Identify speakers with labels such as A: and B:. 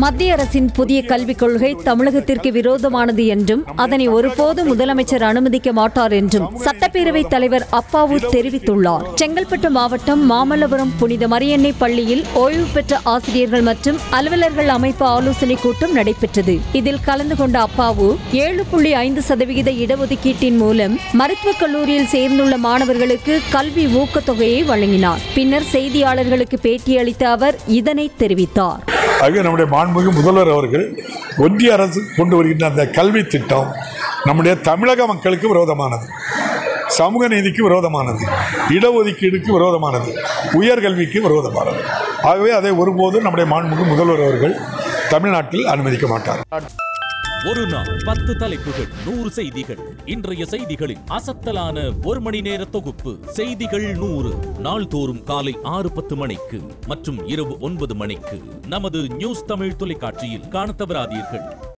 A: மத்திய அரசின் புதிய கல்விக் கொள்கை தமிழகத்திற்கு விரோதமானது என்றும் அதனை ஒருபோதும் முதலமைச்சர் அனுமதிக்க மாட்டார் என்றும் சட்டப்பேரவைத் தலைவர் அப்பாவு தெரிவித்துள்ளார். செங்கல்பட்டு மாவட்டம் மாமல்லபுரம் புனித மரியன்னை பள்ளியில் ஓய்வு பெற்ற ஆசிரியர்கள் மற்றும் அலுவலர்கள் அமைப்பு ஆலோசனைக் கூட்டம் நடைபெற்றது. இதில் கலந்து கொண்ட அப்பாவு ஏழு புள்ளி ஐந்து சதவிகித இடஒதுக்கீட்டின் மூலம் மருத்துவக் கல்லூரியில் சேர்ந்துள்ள மாணவர்களுக்கு கல்வி ஊக்கத்தொகையை வழங்கினார். பின்னர் செய்தியாளர்களுக்கு பேட்டியளித்த அவர் இதனை தெரிவித்தார்.
B: ஆகவே நம்முடைய மாண்புமிகு முதல்வர் அவர்கள் ஒன்றிய அரசு கொண்டு வருகின்ற அந்த கல்வி திட்டம் நம்முடைய தமிழக மக்களுக்கு விரோதமானது. சமூக நீதிக்கு விரோதமானது. இடஒதுக்கீடுக்கு விரோதமானது. உயர்கல்விக்கு விரோதமானது. ஆகவே அதை ஒருபோதும் நம்முடைய மாண்புமிகு முதல்வர் அவர்கள் தமிழ்நாட்டில் அனுமதிக்க மாட்டார்.
C: ஒரு நாள் பத்து தலைப்புகள் நூறு செய்திகள். இன்றைய செய்திகளின் அசத்தலான ஒரு மணி நேர தொகுப்பு செய்திகள் நூறு. நாள்தோறும் காலை ஆறு பத்து மணிக்கு மற்றும் இரவு ஒன்பது மணிக்கு நமது நியூஸ் தமிழ் தொலைக்காட்சியில் காண தவறாதீர்கள்.